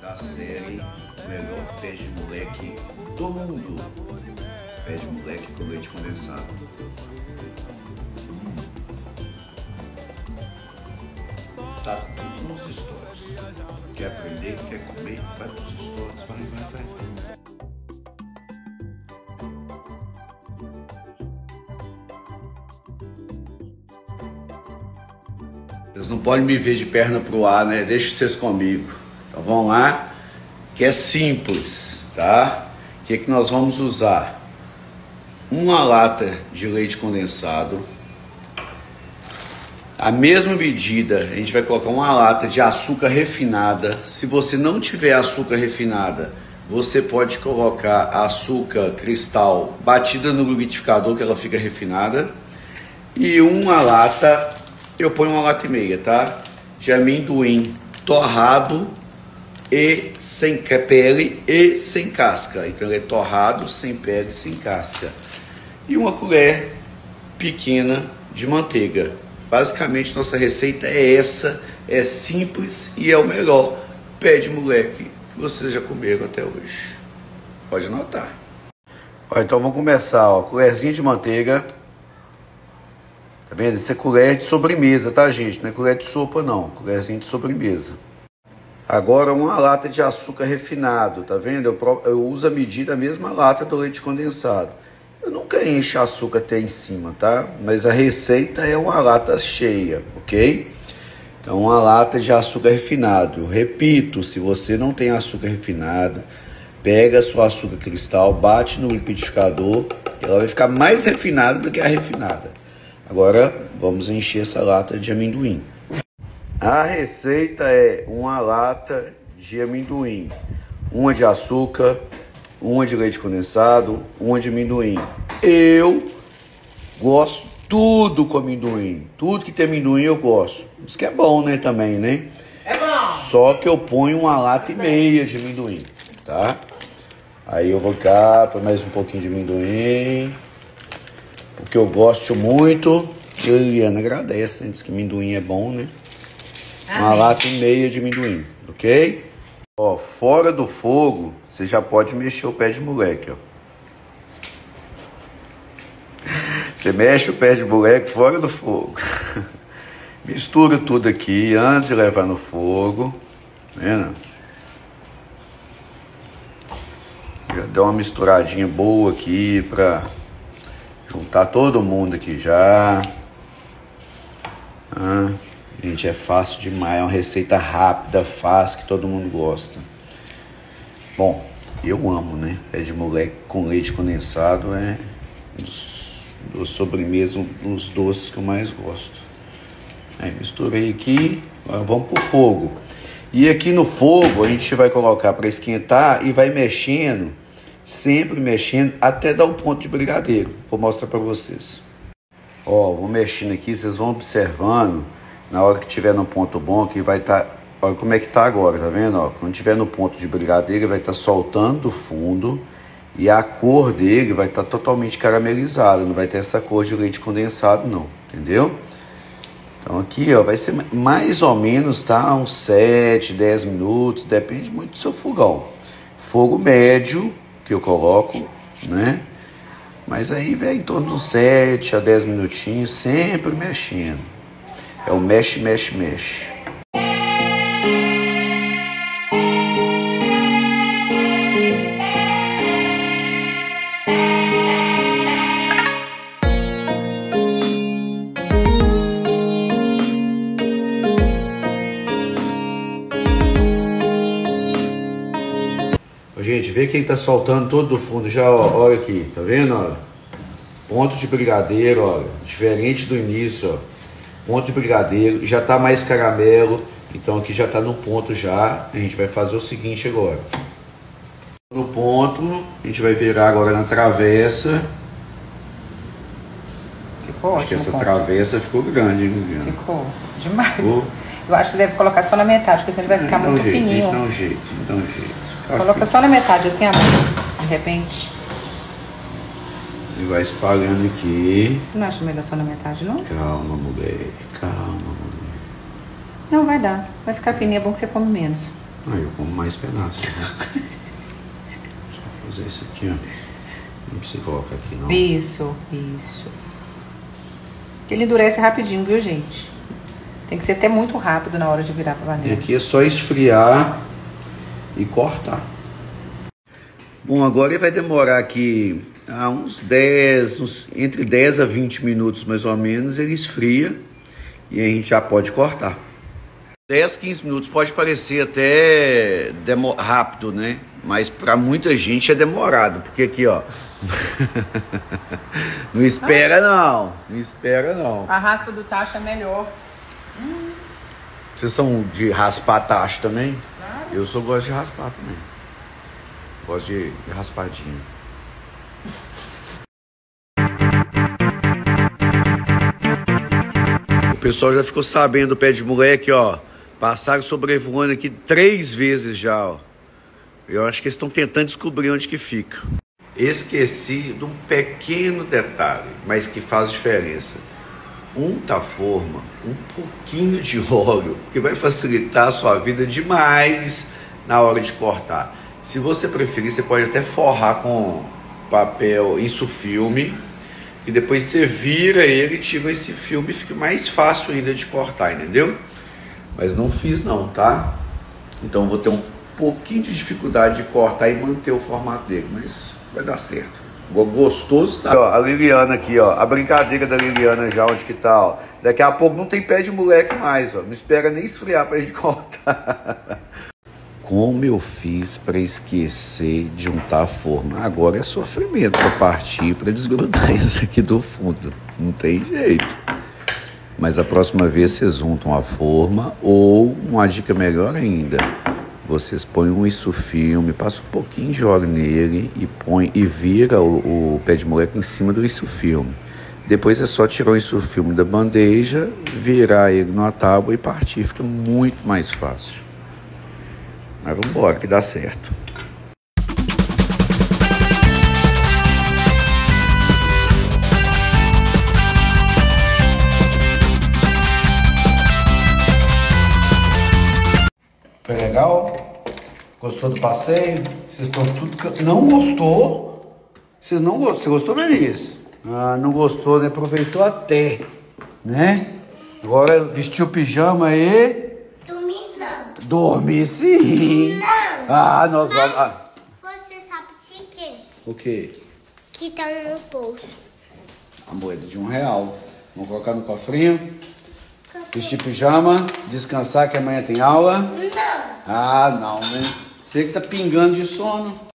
da série Melhor Pé de Moleque do Mundo. Pé de moleque com leite condensado. Hum. Tá tudo nos stories. Quer aprender, quer comer? Vai pros stories, vai, vai, vai, vai. Vocês não podem me ver de perna pro ar, né? Deixa vocês comigo. Vamos lá, que é simples, tá? O que, que nós vamos usar? Uma lata de leite condensado. A mesma medida, a gente vai colocar uma lata de açúcar refinada. Se você não tiver açúcar refinada, você pode colocar açúcar cristal batida no liquidificador que ela fica refinada. E uma lata, eu ponho uma lata e meia, tá? De amendoim torrado e sem pele e sem casca. Então ele é torrado, sem pele, sem casca. E uma colher pequena de manteiga. Basicamente nossa receita é essa, é simples e é o melhor pé de moleque que vocês já comeram até hoje. Pode anotar. Ó, então vamos começar, ó, colherzinha de manteiga. Tá vendo? Isso é colher de sobremesa, tá gente? Não é colher de sopa não, colherzinha de sobremesa. Agora uma lata de açúcar refinado, tá vendo? Eu, eu uso a medida a mesma lata do leite condensado. Eu nunca encho açúcar até em cima, tá? Mas a receita é uma lata cheia, ok? Então uma lata de açúcar refinado. Repito, se você não tem açúcar refinado, pega sua açúcar cristal, bate no liquidificador, ela vai ficar mais refinada do que a refinada. Agora vamos encher essa lata de amendoim. A receita é uma lata de amendoim, uma de açúcar, uma de leite condensado, uma de amendoim. Eu gosto tudo com amendoim, tudo que tem amendoim eu gosto. Isso que é bom, né, também, né? É bom. Só que eu ponho uma lata e meia de amendoim, tá? Aí eu vou cá para mais um pouquinho de amendoim, porque eu gosto muito. E a Liliana agradece, né? Diz que amendoim é bom, né? Uma lata e meia de amendoim, ok? Ó, fora do fogo, você já pode mexer o pé de moleque, ó. Você mexe o pé de moleque fora do fogo. Mistura tudo aqui antes de levar no fogo. Tá vendo? Já dá uma misturadinha boa aqui pra juntar todo mundo aqui já. Gente, é fácil demais, é uma receita rápida, fácil, que todo mundo gosta. Bom, eu amo, né? Pé de moleque com leite condensado é um dos, dos sobremesas, um dos doces que eu mais gosto. Aí misturei aqui, agora vamos pro fogo. E aqui no fogo a gente vai colocar para esquentar e vai mexendo, sempre mexendo até dar o ponto de brigadeiro. Vou mostrar para vocês. Ó, vou mexendo aqui, vocês vão observando. Na hora que tiver no ponto bom, que vai estar. Tá, olha como é que tá agora, tá vendo? Ó, quando tiver no ponto de brigadeiro, vai estar tá soltando do fundo e a cor dele vai estar tá totalmente caramelizada. Não vai ter essa cor de leite condensado, não, entendeu? Então aqui, ó, vai ser mais ou menos, tá? Uns 7, 10 minutos, depende muito do seu fogão. Fogo médio que eu coloco, né? Mas aí vem em torno de uns 7 a 10 minutinhos, sempre mexendo. É o mexe, mexe, mexe. Gente, vê quem tá soltando todo do fundo já, ó, olha aqui, tá vendo, olha? Ponto de brigadeiro, olha, diferente do início, ó. Ponto de brigadeiro, já tá mais caramelo, então aqui já tá no ponto já. A gente vai fazer o seguinte agora. No ponto, a gente vai virar agora na travessa. Ficou Acho que essa ponto. travessa ficou grande, hein, Viviane? Ficou demais. Ficou? Eu acho que deve colocar só na metade, porque senão ele vai ficar Dá um muito jeito, fininho. Dá um jeito, dá um jeito. Coloca só na metade, assim, ó, de repente. E vai espalhando aqui. Você não acha melhor só na metade, não? Calma, mulher. Calma, mulher. Não, vai dar. Vai ficar fininho, é bom que você come menos. Ah, eu como mais pedaços. Né? Só fazer isso aqui, ó. Não precisa colocar aqui, não. Isso, isso. Ele endurece rapidinho, viu, gente? Tem que ser até muito rápido na hora de virar pra E panela. aqui é só esfriar e cortar. Bom, agora ele vai demorar aqui ah, uns 10, uns- entre 10 a 20 minutos mais ou menos, ele esfria e a gente já pode cortar. 10, 15 minutos pode parecer até demo- rápido, né? Mas para muita gente é demorado, porque aqui, ó. não espera não, não espera não. A raspa do tacho é melhor. Vocês são de raspar tacho também? Eu só gosto de raspar também. Gosto de de pessoal já ficou sabendo do pé de moleque, ó. Passaram sobrevoando aqui três vezes já, ó. Eu acho que eles estão tentando descobrir onde que fica. Esqueci de um pequeno detalhe, mas que faz diferença unta forma um pouquinho de óleo, que vai facilitar a sua vida demais na hora de cortar. Se você preferir, você pode até forrar com papel isso filme e depois você vira ele, tira esse filme fica mais fácil ainda de cortar, entendeu? Mas não fiz não, tá? Então vou ter um pouquinho de dificuldade de cortar e manter o formato dele, mas vai dar certo. Go- Gostoso tá. Ó, a Liliana aqui, ó. A brincadeira da Liliana já, onde que tá, ó. Daqui a pouco não tem pé de moleque mais, ó. Não espera nem esfriar pra gente cortar. Como eu fiz pra esquecer de untar a forma? Agora é sofrimento pra partir, pra desgrudar isso aqui do fundo. Não tem jeito. Mas a próxima vez vocês untam a forma ou uma dica melhor ainda, vocês põem um isso filme, passa um pouquinho de óleo nele e põe e vira o, o pé de moleque em cima do isso filme. Depois é só tirar o isso filme da bandeja, virar ele numa tábua e partir, fica muito mais fácil. Mas vamos embora que dá certo. Foi legal? Gostou do passeio? Vocês estão tudo. Não gostou? Vocês não gostou? Você gostou, Melissa? Ah, não gostou, né? Aproveitou até, né? Agora vestiu o pijama e. Dormir sim! Não. Ah, nós vamos. Ah, Você sabe de quê? o quê? Que tá no meu bolso. A moeda de um real. Vamos colocar no cofrinho. Vestir pijama, descansar que amanhã tem aula. Não. Ah, não, né? Você que tá pingando de sono.